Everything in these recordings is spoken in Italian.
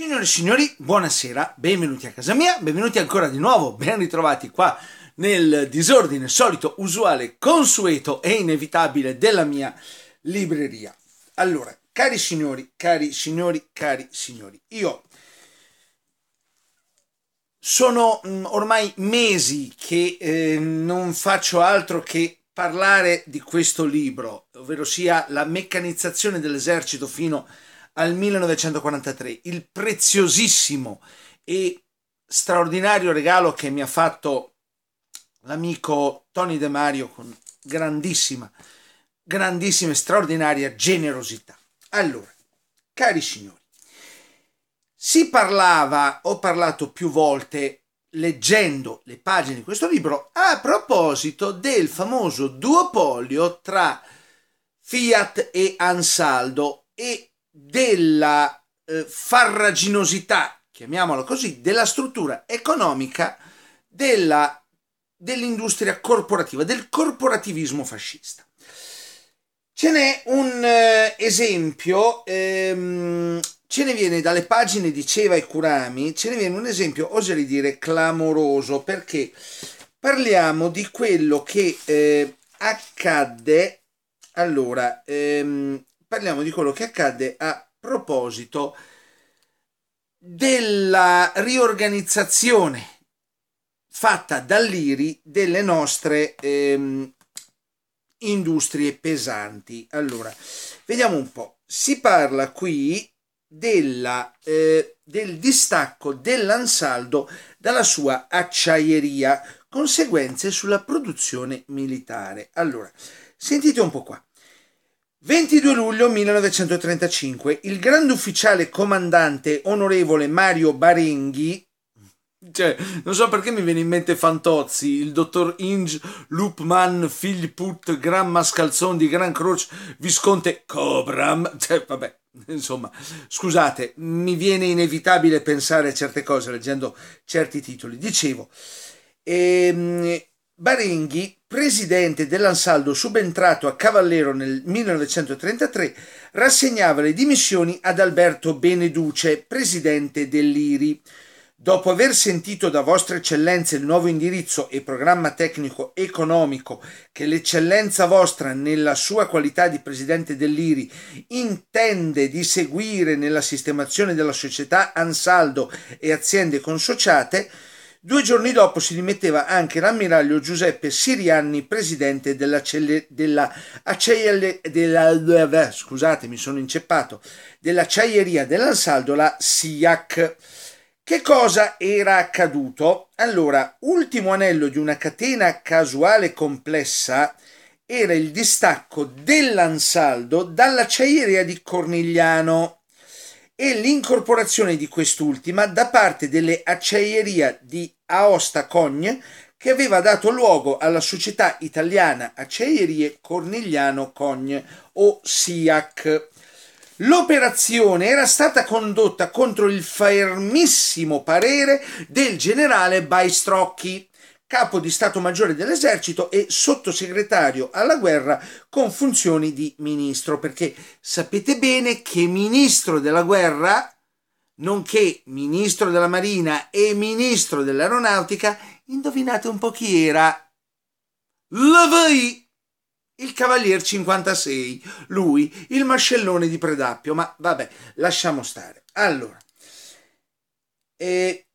Signore e signori, buonasera, benvenuti a casa mia, benvenuti ancora di nuovo, ben ritrovati qua nel disordine solito, usuale, consueto e inevitabile della mia libreria. Allora, cari signori, cari signori, cari signori, io sono mm, ormai mesi che eh, non faccio altro che parlare di questo libro, ovvero sia la meccanizzazione dell'esercito fino a al 1943, il preziosissimo e straordinario regalo che mi ha fatto l'amico Tony De Mario con grandissima, grandissima e straordinaria generosità. Allora, cari signori, si parlava, ho parlato più volte leggendo le pagine di questo libro a proposito del famoso duopolio tra Fiat e Ansaldo e della eh, farraginosità, chiamiamola così, della struttura economica della, dell'industria corporativa, del corporativismo fascista. Ce n'è un eh, esempio, ehm, ce ne viene dalle pagine di Ceva e Curami, ce ne viene un esempio, oserei dire, clamoroso, perché parliamo di quello che eh, accadde, allora, ehm, parliamo di quello che accadde a proposito della riorganizzazione fatta dall'IRI delle nostre ehm, industrie pesanti. Allora, vediamo un po'. Si parla qui della, eh, del distacco dell'Ansaldo dalla sua acciaieria, conseguenze sulla produzione militare. Allora, sentite un po' qua. 22 luglio 1935 il grande ufficiale comandante onorevole Mario Barenghi cioè, non so perché mi viene in mente Fantozzi, il dottor Inge, Lupman, Philiput, Gran Mascalzon di Gran Croce, Visconte Cobram, cioè, vabbè, insomma, scusate, mi viene inevitabile pensare a certe cose leggendo certi titoli. Dicevo, ehm, Barenghi, presidente dell'Ansaldo subentrato a Cavallero nel 1933, rassegnava le dimissioni ad Alberto Beneduce, presidente dell'IRI. Dopo aver sentito da Vostra Eccellenza il nuovo indirizzo e programma tecnico economico che l'Eccellenza vostra, nella sua qualità di Presidente dell'IRI, intende di seguire nella sistemazione della società Ansaldo e aziende consociate, Due giorni dopo si dimetteva anche l'ammiraglio Giuseppe Sirianni, presidente della, celle, della, inceppato, dell'acciaieria dell'Ansaldo, la SIAC. Che cosa era accaduto? Allora, ultimo anello di una catena casuale complessa era il distacco dell'Ansaldo dall'acciaieria di Cornigliano e l'incorporazione di quest'ultima da parte delle acciaierie di Aosta Cogne che aveva dato luogo alla società italiana Acciaierie Cornigliano Cogne o SIAC. L'operazione era stata condotta contro il fermissimo parere del generale Baistrocchi, capo di Stato Maggiore dell'Esercito e sottosegretario alla guerra con funzioni di ministro, perché sapete bene che ministro della guerra, nonché ministro della Marina e ministro dell'Aeronautica, indovinate un po' chi era? Lavai! Il Cavalier 56, lui, il mascellone di Predappio, ma vabbè, lasciamo stare. Allora, eh,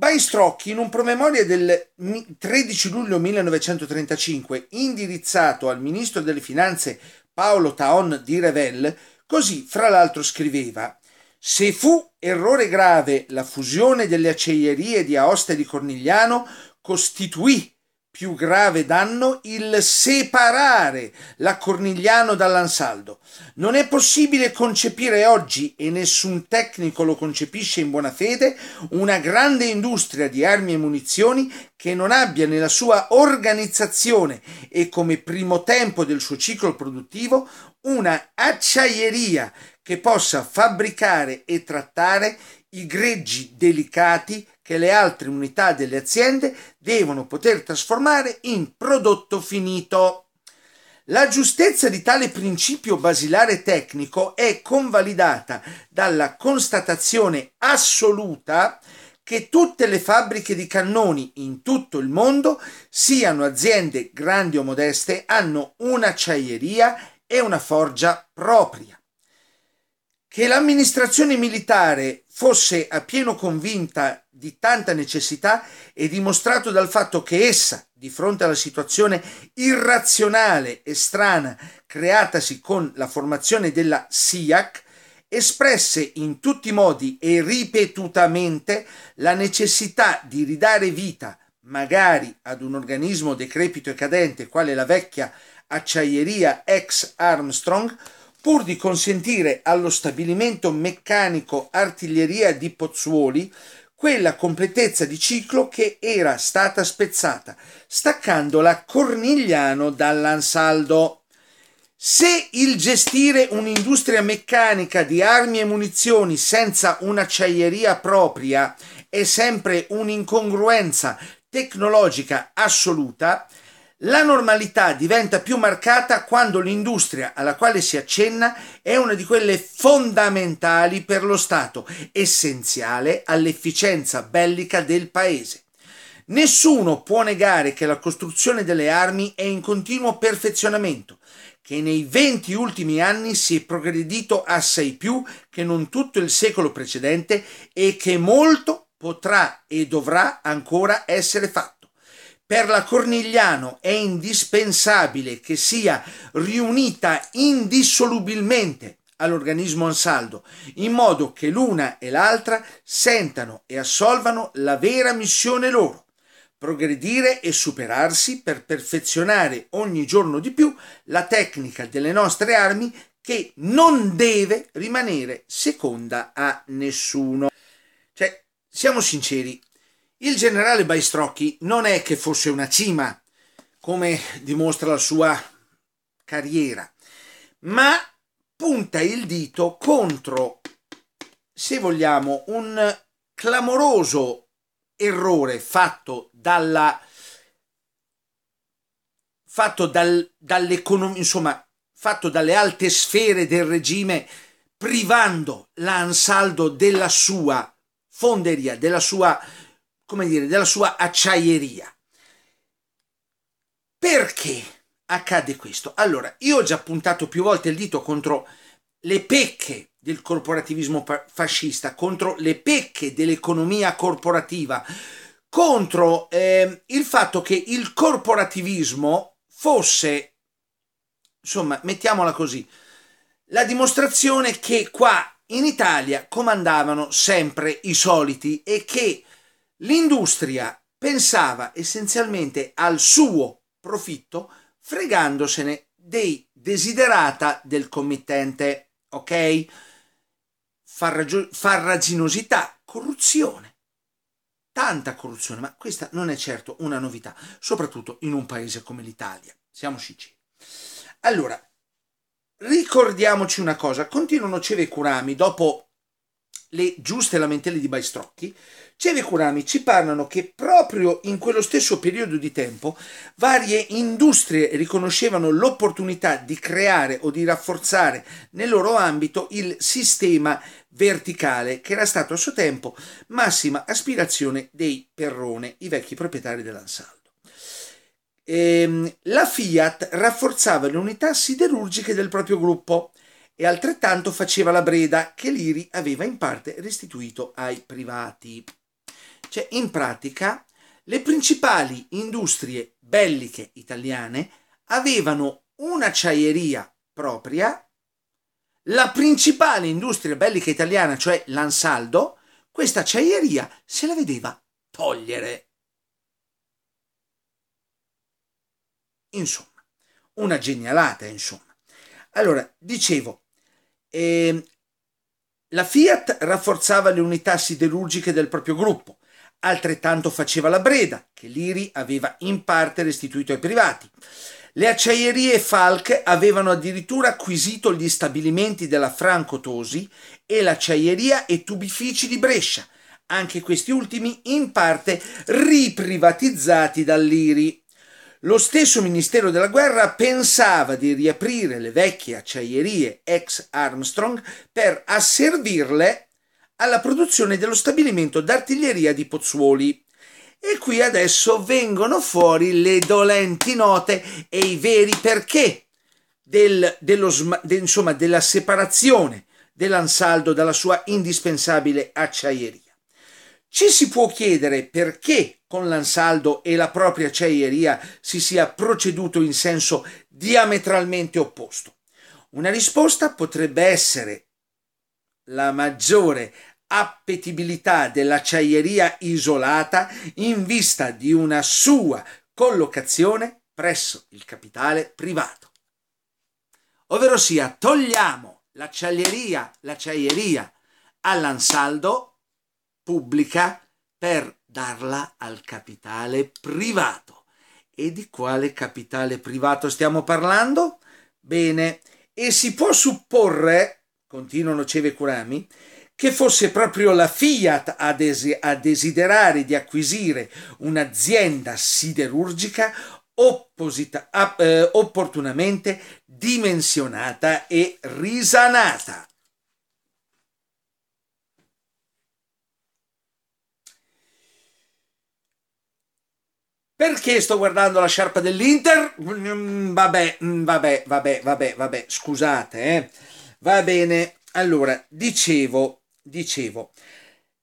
Baistrocchi, in un promemoria del 13 luglio 1935, indirizzato al ministro delle finanze Paolo Taon di Revel, così fra l'altro scriveva se fu errore grave la fusione delle acciaierie di Aosta e di Cornigliano, costituì più grave danno il separare la Cornigliano dall'Ansaldo. Non è possibile concepire oggi, e nessun tecnico lo concepisce in buona fede, una grande industria di armi e munizioni che non abbia nella sua organizzazione e come primo tempo del suo ciclo produttivo una acciaieria che possa fabbricare e trattare i greggi delicati che le altre unità delle aziende devono poter trasformare in prodotto finito. La giustezza di tale principio basilare tecnico è convalidata dalla constatazione assoluta che tutte le fabbriche di cannoni in tutto il mondo, siano aziende grandi o modeste, hanno un'acciaieria e una forgia propria. Che l'amministrazione militare fosse a pieno convinta di tanta necessità è dimostrato dal fatto che essa, di fronte alla situazione irrazionale e strana creatasi con la formazione della SIAC, espresse in tutti i modi e ripetutamente la necessità di ridare vita, magari ad un organismo decrepito e cadente quale la vecchia acciaieria ex Armstrong, pur di consentire allo stabilimento meccanico artiglieria di Pozzuoli quella completezza di ciclo che era stata spezzata, staccando la Cornigliano dall'ansaldo. Se il gestire un'industria meccanica di armi e munizioni senza un'acciaieria propria è sempre un'incongruenza tecnologica assoluta, la normalità diventa più marcata quando l'industria alla quale si accenna è una di quelle fondamentali per lo Stato, essenziale all'efficienza bellica del Paese. Nessuno può negare che la costruzione delle armi è in continuo perfezionamento, che nei venti ultimi anni si è progredito assai più che non tutto il secolo precedente e che molto potrà e dovrà ancora essere fatto. Per la Cornigliano è indispensabile che sia riunita indissolubilmente all'organismo ansaldo, in modo che l'una e l'altra sentano e assolvano la vera missione loro, progredire e superarsi per perfezionare ogni giorno di più la tecnica delle nostre armi che non deve rimanere seconda a nessuno. Cioè, siamo sinceri, il generale Baistrocchi non è che fosse una cima, come dimostra la sua carriera, ma punta il dito contro, se vogliamo, un clamoroso errore fatto dalla fatto dal, insomma, fatto dalle alte sfere del regime, privando l'Ansaldo della sua fonderia, della sua come dire, della sua acciaieria. Perché accade questo? Allora, io ho già puntato più volte il dito contro le pecche del corporativismo fascista, contro le pecche dell'economia corporativa, contro eh, il fatto che il corporativismo fosse, insomma, mettiamola così, la dimostrazione che qua in Italia comandavano sempre i soliti e che L'industria pensava essenzialmente al suo profitto fregandosene dei desiderata del committente, ok? Farraginosità, corruzione. Tanta corruzione, ma questa non è certo una novità, soprattutto in un paese come l'Italia. Siamo sinceri. Allora, ricordiamoci una cosa, continuano Ceve Curami dopo le giuste lamentele di Baistrocchi, Ceve Curami ci parlano che proprio in quello stesso periodo di tempo varie industrie riconoscevano l'opportunità di creare o di rafforzare nel loro ambito il sistema verticale che era stato a suo tempo massima aspirazione dei Perrone, i vecchi proprietari dell'Ansaldo. Ehm, la Fiat rafforzava le unità siderurgiche del proprio gruppo e altrettanto faceva la Breda che l'IRI aveva in parte restituito ai privati. Cioè, in pratica, le principali industrie belliche italiane avevano un'acciaieria propria, la principale industria bellica italiana, cioè l'Ansaldo, questa acciaieria se la vedeva togliere. Insomma, una genialata, insomma. Allora, dicevo, eh, la Fiat rafforzava le unità siderurgiche del proprio gruppo, Altrettanto faceva la Breda, che l'IRI aveva in parte restituito ai privati. Le acciaierie Falk avevano addirittura acquisito gli stabilimenti della Franco Tosi e l'acciaieria e tubifici di Brescia, anche questi ultimi in parte riprivatizzati dall'IRI. Lo stesso Ministero della Guerra pensava di riaprire le vecchie acciaierie ex Armstrong per asservirle alla produzione dello stabilimento d'artiglieria di Pozzuoli. E qui adesso vengono fuori le dolenti note e i veri perché del, dello, de, insomma, della separazione dell'Ansaldo dalla sua indispensabile acciaieria. Ci si può chiedere perché con l'Ansaldo e la propria acciaieria si sia proceduto in senso diametralmente opposto. Una risposta potrebbe essere la maggiore appetibilità dell'acciaieria isolata in vista di una sua collocazione presso il capitale privato. Ovvero sia, togliamo l'acciaieria, l'acciaieria all'ansaldo pubblica per darla al capitale privato. E di quale capitale privato stiamo parlando? Bene, e si può supporre, continuano Ceve Curami, che fosse proprio la Fiat a, desi- a desiderare di acquisire un'azienda siderurgica opposita- eh, opportunamente dimensionata e risanata. Perché sto guardando la sciarpa dell'Inter? Mm, vabbè, mm, vabbè, vabbè, vabbè, vabbè, scusate, eh. Va bene. Allora, dicevo, dicevo,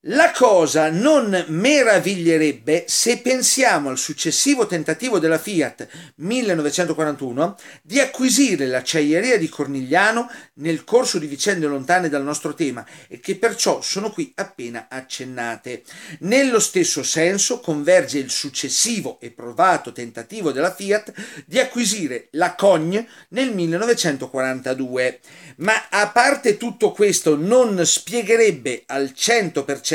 la cosa non meraviglierebbe se pensiamo al successivo tentativo della Fiat 1941 di acquisire l'acciaieria di Cornigliano nel corso di vicende lontane dal nostro tema e che perciò sono qui appena accennate. Nello stesso senso converge il successivo e provato tentativo della Fiat di acquisire la Cogne nel 1942. Ma a parte tutto questo non spiegherebbe al 100%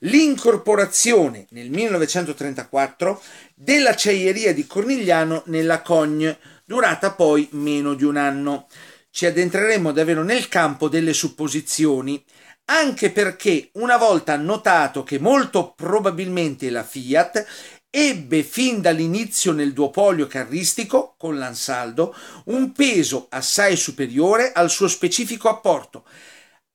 l'incorporazione nel 1934 dell'acciaieria di Cornigliano nella Cogne, durata poi meno di un anno. Ci addentreremo davvero nel campo delle supposizioni, anche perché una volta notato che molto probabilmente la Fiat ebbe fin dall'inizio nel duopolio carristico, con l'Ansaldo, un peso assai superiore al suo specifico apporto,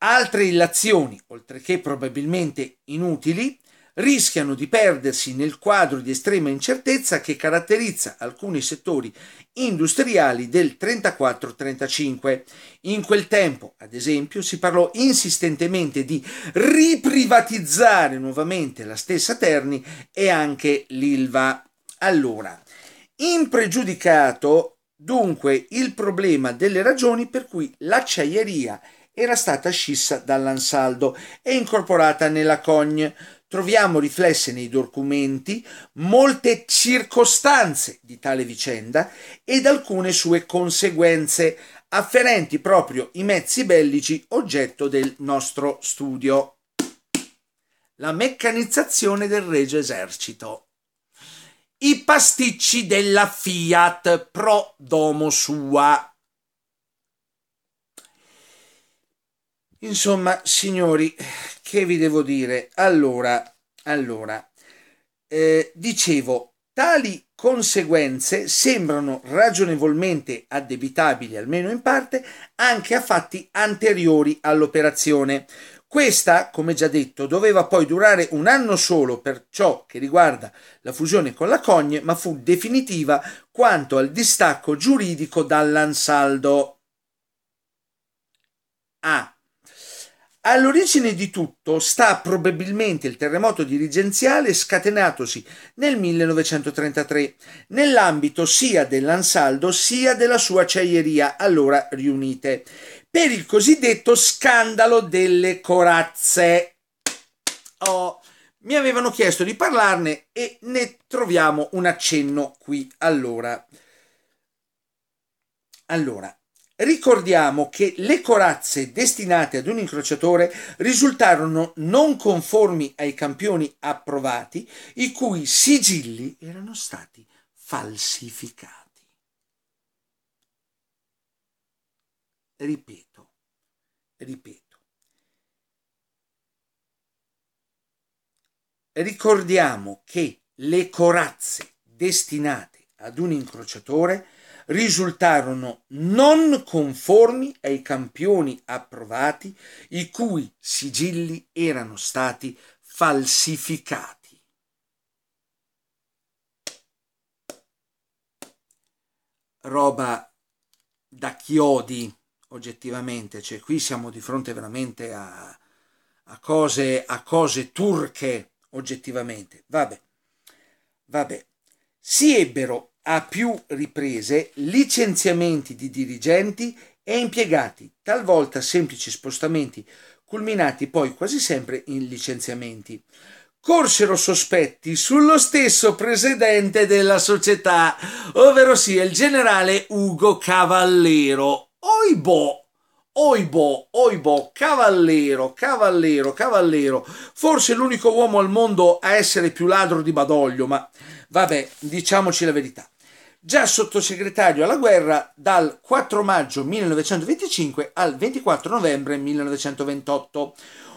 Altre illazioni, oltre che probabilmente inutili, rischiano di perdersi nel quadro di estrema incertezza che caratterizza alcuni settori industriali del 34-35. In quel tempo, ad esempio, si parlò insistentemente di riprivatizzare nuovamente la stessa Terni e anche l'Ilva. Allora, impregiudicato dunque il problema delle ragioni per cui l'acciaieria era stata scissa dall'ansaldo e incorporata nella cogne. Troviamo riflesse nei documenti molte circostanze di tale vicenda ed alcune sue conseguenze afferenti proprio i mezzi bellici oggetto del nostro studio. La meccanizzazione del Regio Esercito. I pasticci della Fiat pro domo sua. Insomma, signori, che vi devo dire? Allora, allora, eh, dicevo, tali conseguenze sembrano ragionevolmente addebitabili, almeno in parte, anche a fatti anteriori all'operazione. Questa, come già detto, doveva poi durare un anno solo per ciò che riguarda la fusione con la Cogne, ma fu definitiva quanto al distacco giuridico dall'ansaldo. A. All'origine di tutto sta probabilmente il terremoto dirigenziale scatenatosi nel 1933 nell'ambito sia dell'Ansaldo sia della sua acciaieria allora riunite per il cosiddetto scandalo delle corazze. Oh, mi avevano chiesto di parlarne e ne troviamo un accenno qui allora. Allora, Ricordiamo che le corazze destinate ad un incrociatore risultarono non conformi ai campioni approvati, i cui sigilli erano stati falsificati. Ripeto, ripeto. Ricordiamo che le corazze destinate ad un incrociatore risultarono non conformi ai campioni approvati i cui sigilli erano stati falsificati. Roba da chiodi oggettivamente, cioè qui siamo di fronte veramente a, a, cose, a cose turche oggettivamente. Vabbè, vabbè. Si ebbero a più riprese licenziamenti di dirigenti e impiegati, talvolta semplici spostamenti, culminati poi quasi sempre in licenziamenti. Corsero sospetti sullo stesso presidente della società, ovvero sia il generale Ugo Cavallero. Oibo! Oibo, Oibo, Cavallero, Cavallero, Cavallero, forse l'unico uomo al mondo a essere più ladro di Badoglio, ma vabbè, diciamoci la verità. Già sottosegretario alla guerra dal 4 maggio 1925 al 24 novembre 1928.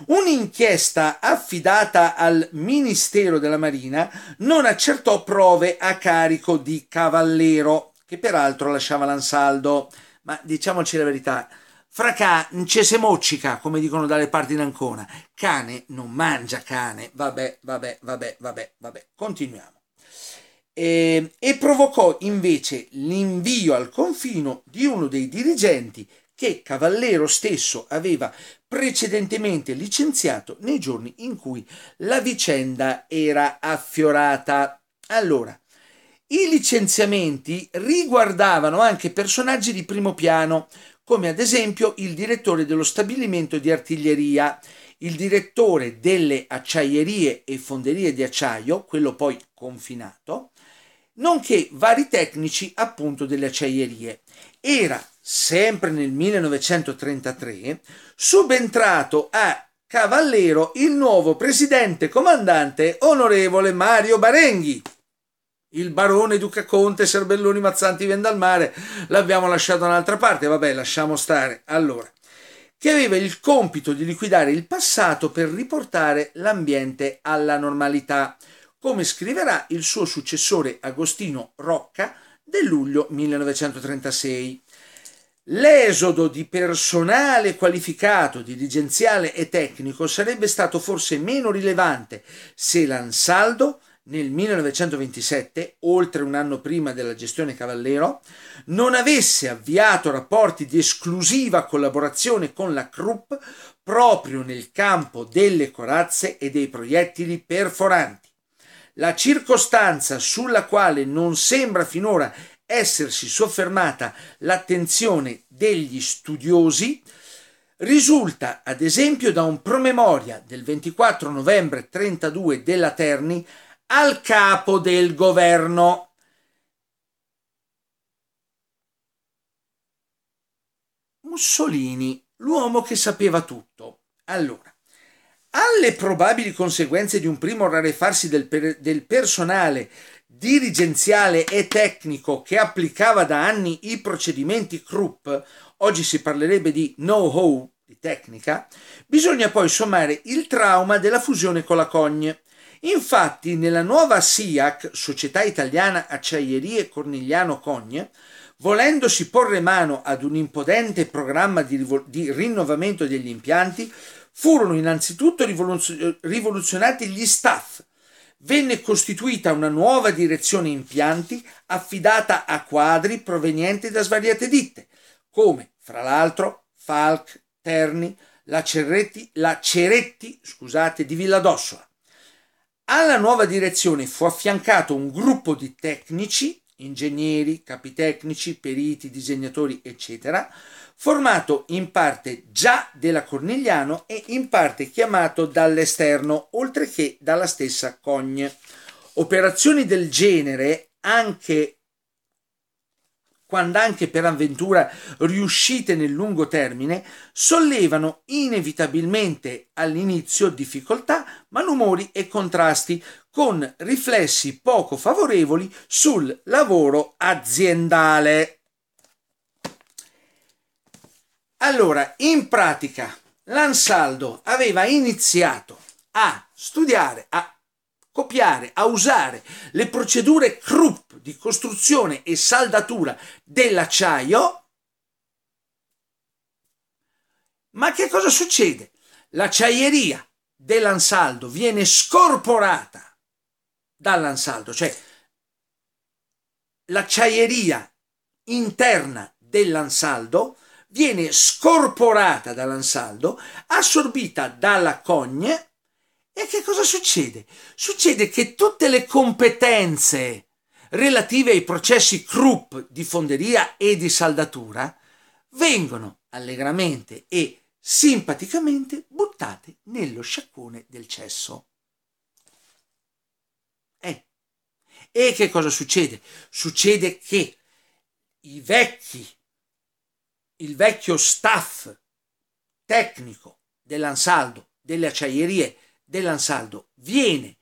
Un'inchiesta affidata al Ministero della Marina non accertò prove a carico di Cavallero, che peraltro lasciava l'ansaldo. Ma diciamoci la verità, fra ca non ci se moccica, come dicono dalle parti d'Ancona. Cane non mangia cane. Vabbè, vabbè, vabbè, vabbè, vabbè. Continuiamo. E, e provocò invece l'invio al confino di uno dei dirigenti che Cavallero stesso aveva precedentemente licenziato nei giorni in cui la vicenda era affiorata. Allora, i licenziamenti riguardavano anche personaggi di primo piano, come ad esempio il direttore dello stabilimento di artiglieria, il direttore delle acciaierie e fonderie di acciaio, quello poi confinato, nonché vari tecnici appunto delle acciaierie. Era sempre nel 1933 subentrato a Cavallero il nuovo presidente comandante onorevole Mario Barenghi il barone Duca Conte Serbelloni Mazzanti Vendalmare l'abbiamo lasciato un'altra parte, vabbè, lasciamo stare. Allora, che aveva il compito di liquidare il passato per riportare l'ambiente alla normalità, come scriverà il suo successore Agostino Rocca del luglio 1936. L'esodo di personale qualificato, dirigenziale e tecnico sarebbe stato forse meno rilevante se l'ansaldo nel 1927, oltre un anno prima della gestione Cavallero, non avesse avviato rapporti di esclusiva collaborazione con la Krupp proprio nel campo delle corazze e dei proiettili perforanti. La circostanza sulla quale non sembra finora essersi soffermata l'attenzione degli studiosi risulta ad esempio da un promemoria del 24 novembre 32 della Terni al capo del governo. Mussolini, l'uomo che sapeva tutto. Allora, alle probabili conseguenze di un primo rarefarsi del, per- del personale dirigenziale e tecnico che applicava da anni i procedimenti Krupp, oggi si parlerebbe di know-how, di tecnica, bisogna poi sommare il trauma della fusione con la Cogne. Infatti, nella nuova SIAC, Società Italiana Acciaierie Cornigliano Cogne, volendosi porre mano ad un impotente programma di, di rinnovamento degli impianti, furono innanzitutto rivoluzionati gli staff. Venne costituita una nuova direzione impianti affidata a quadri provenienti da svariate ditte, come fra l'altro Falk, Terni, la Ceretti, la Ceretti scusate, di Villadossola. Alla nuova direzione fu affiancato un gruppo di tecnici, ingegneri, capitecnici, periti, disegnatori, eccetera, formato in parte già della Cornigliano e in parte chiamato dall'esterno, oltre che dalla stessa Cogne. Operazioni del genere, anche quando anche per avventura riuscite nel lungo termine, sollevano inevitabilmente all'inizio difficoltà, malumori e contrasti, con riflessi poco favorevoli sul lavoro aziendale. Allora, in pratica, l'Ansaldo aveva iniziato a studiare, a copiare, a usare le procedure Krupp di costruzione e saldatura dell'acciaio, ma che cosa succede? L'acciaieria dell'Ansaldo viene scorporata dall'Ansaldo, cioè l'acciaieria interna dell'Ansaldo viene scorporata dall'Ansaldo, assorbita dalla Cogne e che cosa succede? Succede che tutte le competenze relative ai processi Krupp di fonderia e di saldatura vengono allegramente e simpaticamente buttate nello sciacquone del cesso. Eh. E che cosa succede? Succede che i vecchi, il vecchio staff tecnico dell'Ansaldo, delle acciaierie dell'Ansaldo viene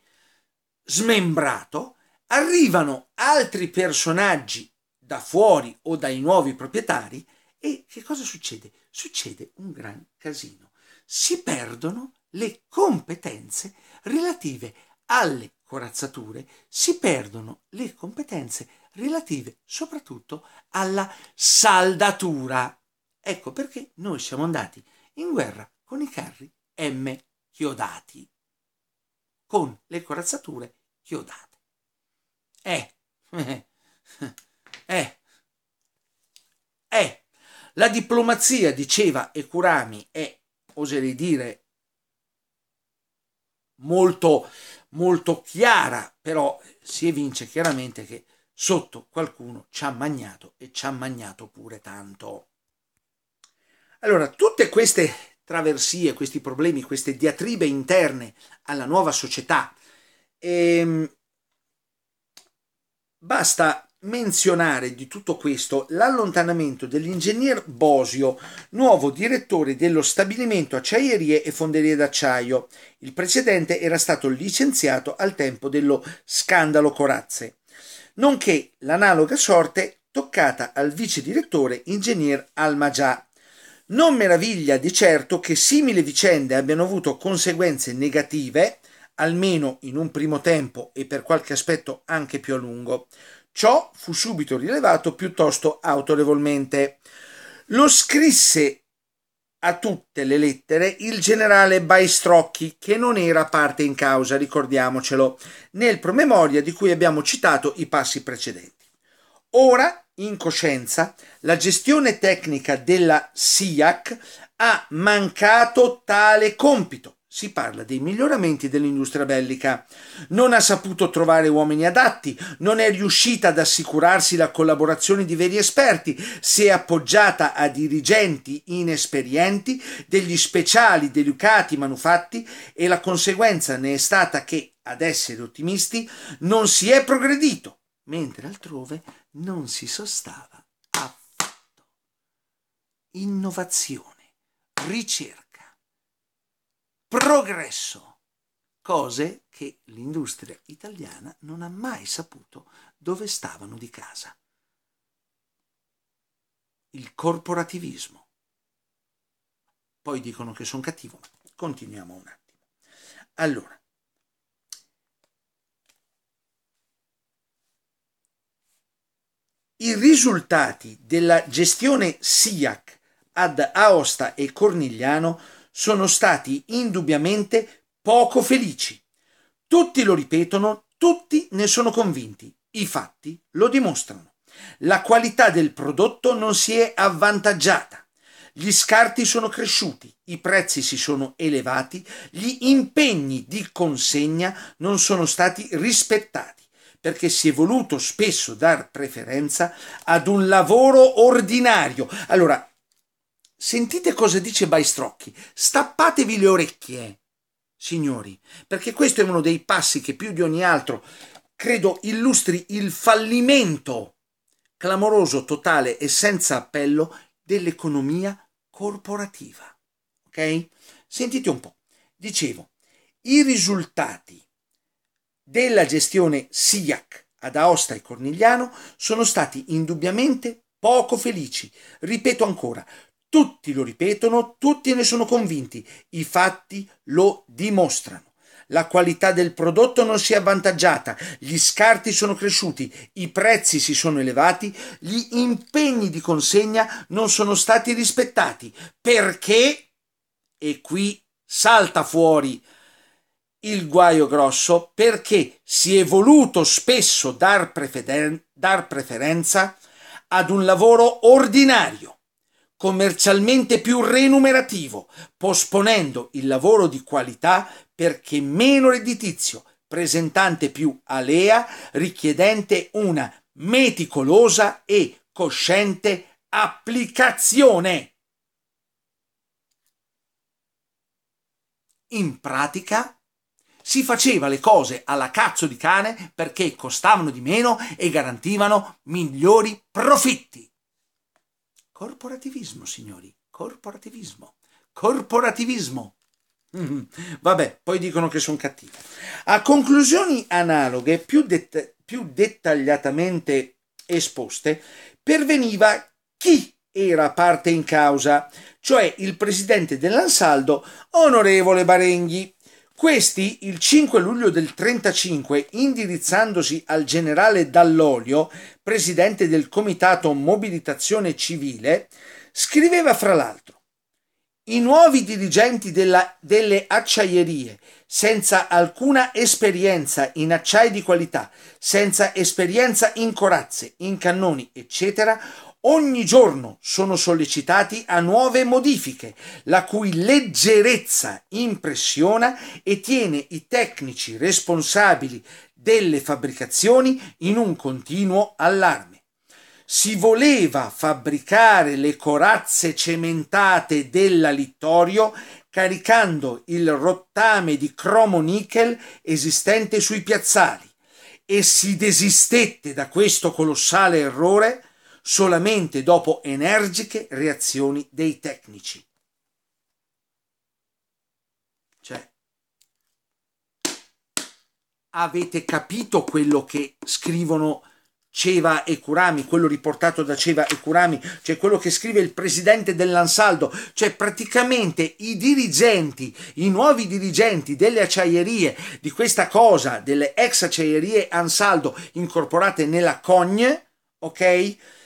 smembrato, arrivano altri personaggi da fuori o dai nuovi proprietari e che cosa succede? Succede un gran casino. Si perdono le competenze relative alle corazzature, si perdono le competenze relative soprattutto alla saldatura. Ecco perché noi siamo andati in guerra con i carri M chiodati con le corazzature chiodate. Eh, eh, eh, eh. La diplomazia, diceva Ecurami, è, oserei dire, molto, molto chiara, però si evince chiaramente che sotto qualcuno ci ha magnato e ci ha magnato pure tanto. Allora, tutte queste traversie, questi problemi, queste diatribe interne alla nuova società. Ehm, basta menzionare di tutto questo l'allontanamento dell'ingegner Bosio, nuovo direttore dello stabilimento acciaierie e fonderie d'acciaio. Il precedente era stato licenziato al tempo dello scandalo Corazze, nonché l'analoga sorte toccata al vice direttore ingegner Almagià. Non meraviglia di certo che simili vicende abbiano avuto conseguenze negative, almeno in un primo tempo e per qualche aspetto anche più a lungo. Ciò fu subito rilevato piuttosto autorevolmente. Lo scrisse a tutte le lettere il generale Baistrocchi, che non era parte in causa, ricordiamocelo, nel promemoria di cui abbiamo citato i passi precedenti. Ora in coscienza, la gestione tecnica della SIAC ha mancato tale compito. Si parla dei miglioramenti dell'industria bellica. Non ha saputo trovare uomini adatti, non è riuscita ad assicurarsi la collaborazione di veri esperti, si è appoggiata a dirigenti inesperienti degli speciali delicati manufatti e la conseguenza ne è stata che, ad essere ottimisti, non si è progredito, mentre altrove non si sostava affatto. Innovazione, ricerca, progresso, cose che l'industria italiana non ha mai saputo dove stavano di casa. Il corporativismo. Poi dicono che sono cattivo, ma continuiamo un attimo. Allora, I risultati della gestione SIAC ad Aosta e Cornigliano sono stati indubbiamente poco felici. Tutti lo ripetono, tutti ne sono convinti. I fatti lo dimostrano. La qualità del prodotto non si è avvantaggiata. Gli scarti sono cresciuti, i prezzi si sono elevati, gli impegni di consegna non sono stati rispettati perché si è voluto spesso dar preferenza ad un lavoro ordinario. Allora, sentite cosa dice Baistrocchi, stappatevi le orecchie, signori, perché questo è uno dei passi che più di ogni altro credo illustri il fallimento clamoroso, totale e senza appello dell'economia corporativa. Ok? Sentite un po'. Dicevo, i risultati della gestione SIAC ad Aosta e Cornigliano sono stati indubbiamente poco felici. Ripeto ancora, tutti lo ripetono, tutti ne sono convinti, i fatti lo dimostrano. la qualità del prodotto non si è avvantaggiata, gli scarti sono cresciuti, i prezzi si sono elevati, gli impegni di consegna non sono stati rispettati. Perché? E qui salta fuori il guaio grosso perché si è voluto spesso dar, preferen- dar preferenza ad un lavoro ordinario commercialmente più remunerativo, posponendo il lavoro di qualità perché meno redditizio, presentante più alea, richiedente una meticolosa e cosciente applicazione. In pratica si faceva le cose alla cazzo di cane perché costavano di meno e garantivano migliori profitti. Corporativismo, signori, corporativismo, corporativismo. Mm-hmm. Vabbè, poi dicono che sono cattivo. A conclusioni analoghe, più, det- più dettagliatamente esposte, perveniva chi era parte in causa, cioè il presidente dell'Ansaldo, onorevole Barenghi, questi, il 5 luglio del 35, indirizzandosi al generale Dall'Olio, presidente del Comitato Mobilitazione Civile, scriveva fra l'altro i nuovi dirigenti della, delle acciaierie, senza alcuna esperienza in acciai di qualità, senza esperienza in corazze, in cannoni, eccetera, ogni giorno sono sollecitati a nuove modifiche, la cui leggerezza impressiona e tiene i tecnici responsabili delle fabbricazioni in un continuo allarme. Si voleva fabbricare le corazze cementate della Littorio caricando il rottame di cromo nickel esistente sui piazzali e si desistette da questo colossale errore solamente dopo energiche reazioni dei tecnici. Cioè, avete capito quello che scrivono Ceva e Curami, quello riportato da Ceva e Curami, cioè quello che scrive il presidente dell'Ansaldo, cioè praticamente i dirigenti, i nuovi dirigenti delle acciaierie di questa cosa, delle ex acciaierie Ansaldo incorporate nella Cogne, ok?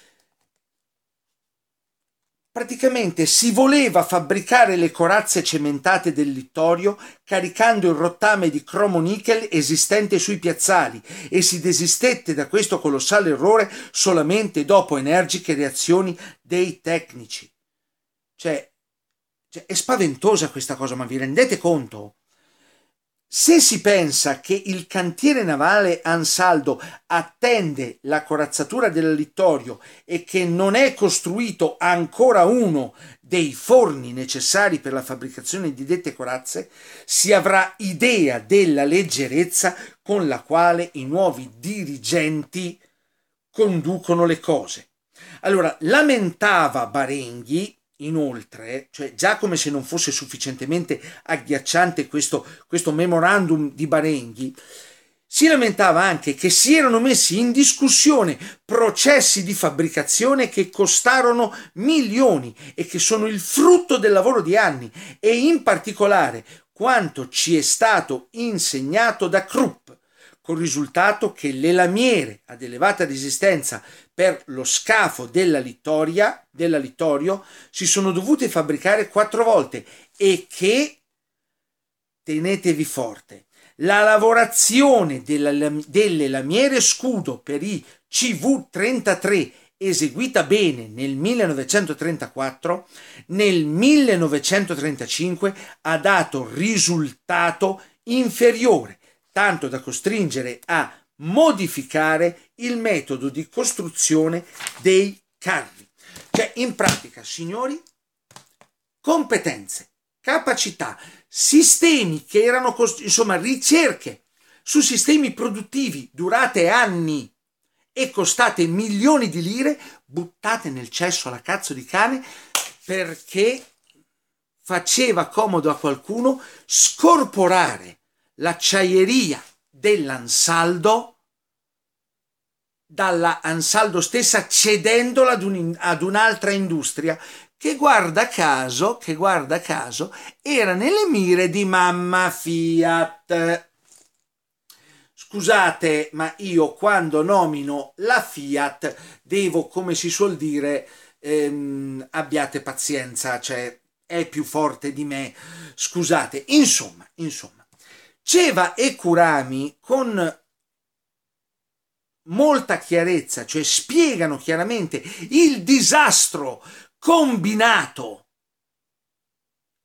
Praticamente si voleva fabbricare le corazze cementate del littorio caricando il rottame di cromo nickel esistente sui piazzali e si desistette da questo colossale errore solamente dopo energiche reazioni dei tecnici. Cioè, cioè è spaventosa questa cosa, ma vi rendete conto? Se si pensa che il cantiere navale Ansaldo attende la corazzatura del littorio e che non è costruito ancora uno dei forni necessari per la fabbricazione di dette corazze, si avrà idea della leggerezza con la quale i nuovi dirigenti conducono le cose. Allora, lamentava Barenghi Inoltre, cioè già come se non fosse sufficientemente agghiacciante questo, questo memorandum di Barenghi, si lamentava anche che si erano messi in discussione processi di fabbricazione che costarono milioni e che sono il frutto del lavoro di anni e in particolare quanto ci è stato insegnato da Krupp, col risultato che le lamiere ad elevata resistenza per lo scafo della, Littoria, della Littorio si sono dovute fabbricare quattro volte e che, tenetevi forte, la lavorazione della, delle lamiere scudo per i CV33 eseguita bene nel 1934, nel 1935 ha dato risultato inferiore tanto da costringere a modificare il metodo di costruzione dei carri. Cioè, in pratica, signori, competenze, capacità, sistemi che erano, insomma, ricerche su sistemi produttivi durate anni e costate milioni di lire, buttate nel cesso alla cazzo di cane perché faceva comodo a qualcuno scorporare l'acciaieria dell'Ansaldo dalla Ansaldo stessa cedendola ad, un, ad un'altra industria che guarda caso, che guarda caso, era nelle mire di mamma Fiat. Scusate, ma io quando nomino la Fiat devo, come si suol dire, ehm, abbiate pazienza, cioè è più forte di me. Scusate, insomma, insomma. Ceva e Kurami con molta chiarezza, cioè spiegano chiaramente il disastro combinato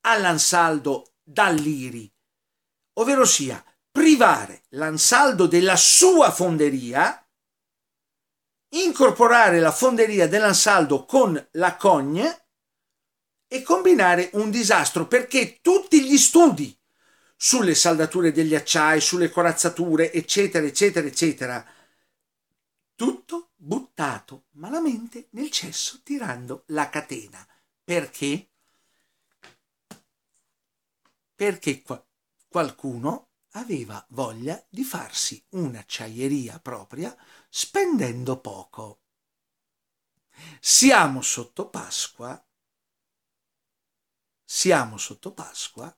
all'ansaldo dall'IRI, ovvero sia privare l'ansaldo della sua fonderia, incorporare la fonderia dell'ansaldo con la cogne e combinare un disastro perché tutti gli studi sulle saldature degli acciai, sulle corazzature, eccetera, eccetera, eccetera, tutto buttato malamente nel cesso tirando la catena. Perché? Perché qualcuno aveva voglia di farsi un'acciaieria propria spendendo poco. Siamo sotto Pasqua, siamo sotto Pasqua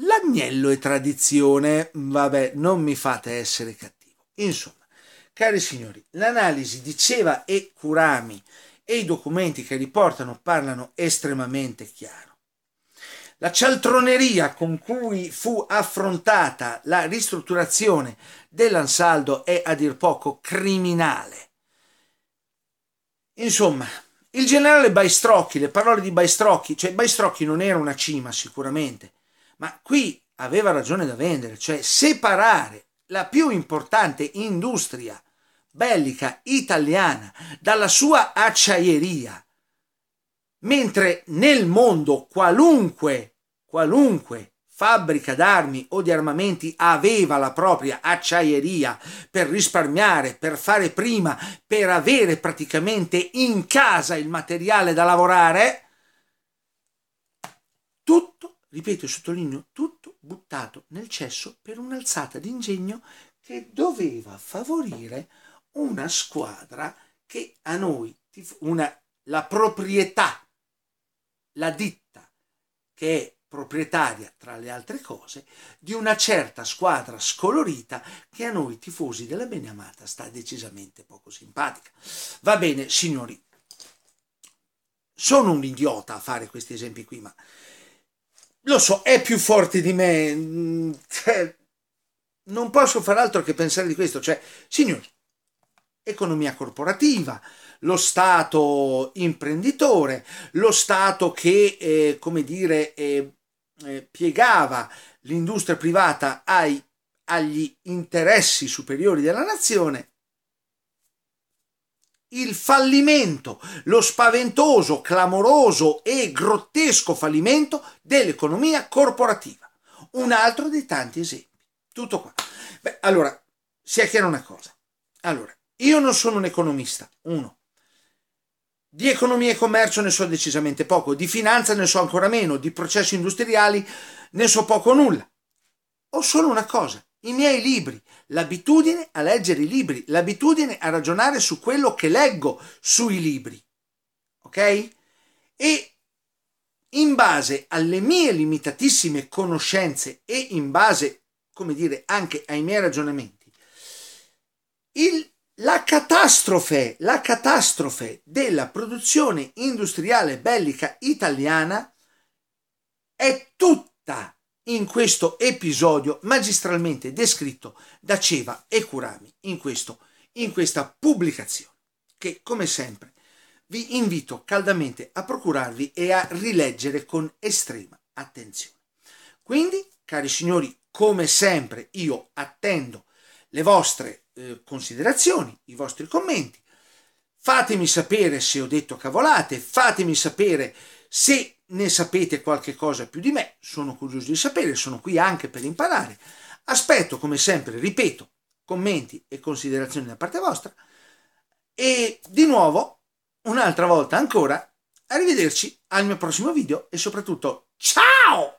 L'agnello è tradizione, vabbè, non mi fate essere cattivo. Insomma, cari signori, l'analisi diceva e Kurami e i documenti che riportano parlano estremamente chiaro. La cialtroneria con cui fu affrontata la ristrutturazione dell'ansaldo è a dir poco criminale. Insomma, il generale Baistrocchi, le parole di Baistrocchi, cioè Baistrocchi non era una cima sicuramente, ma qui aveva ragione da vendere, cioè separare la più importante industria bellica italiana dalla sua acciaieria, mentre nel mondo qualunque, qualunque fabbrica d'armi o di armamenti aveva la propria acciaieria per risparmiare, per fare prima, per avere praticamente in casa il materiale da lavorare, tutto ripeto e sottolineo, tutto buttato nel cesso per un'alzata d'ingegno che doveva favorire una squadra che a noi, una, la proprietà, la ditta che è proprietaria, tra le altre cose, di una certa squadra scolorita che a noi tifosi della Beneamata sta decisamente poco simpatica. Va bene, signori, sono un idiota a fare questi esempi qui, ma lo so, è più forte di me, mm, cioè, non posso fare altro che pensare di questo, cioè, signori, economia corporativa, lo Stato imprenditore, lo Stato che, eh, come dire, eh, eh, piegava l'industria privata ai, agli interessi superiori della nazione, il fallimento, lo spaventoso, clamoroso e grottesco fallimento dell'economia corporativa. Un altro dei tanti esempi. Tutto qua. Beh, allora, sia chiara una cosa. Allora, io non sono un economista, uno. Di economia e commercio ne so decisamente poco, di finanza ne so ancora meno, di processi industriali ne so poco o nulla. Ho solo una cosa, i miei libri, l'abitudine a leggere i libri, l'abitudine a ragionare su quello che leggo sui libri. Ok? E in base alle mie limitatissime conoscenze e in base, come dire, anche ai miei ragionamenti, il, la catastrofe, la catastrofe della produzione industriale bellica italiana è tutta in questo episodio magistralmente descritto da Ceva e Kurami in, questo, in questa pubblicazione che come sempre vi invito caldamente a procurarvi e a rileggere con estrema attenzione. Quindi, cari signori, come sempre io attendo le vostre eh, considerazioni, i vostri commenti. Fatemi sapere se ho detto cavolate, fatemi sapere se ne sapete qualche cosa più di me, sono curioso di sapere, sono qui anche per imparare. Aspetto, come sempre, ripeto, commenti e considerazioni da parte vostra. E di nuovo, un'altra volta ancora, arrivederci al mio prossimo video e soprattutto ciao!